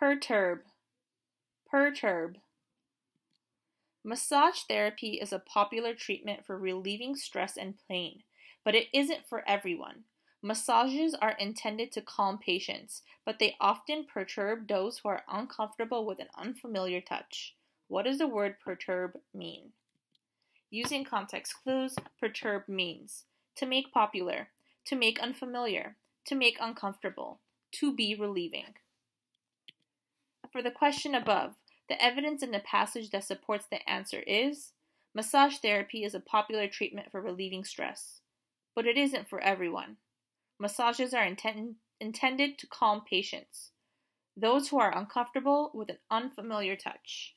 Perturb. Perturb. Massage therapy is a popular treatment for relieving stress and pain, but it isn't for everyone. Massages are intended to calm patients, but they often perturb those who are uncomfortable with an unfamiliar touch. What does the word perturb mean? Using context clues, perturb means to make popular, to make unfamiliar, to make uncomfortable, to be relieving. For the question above, the evidence in the passage that supports the answer is massage therapy is a popular treatment for relieving stress, but it isn't for everyone. Massages are inten- intended to calm patients, those who are uncomfortable with an unfamiliar touch.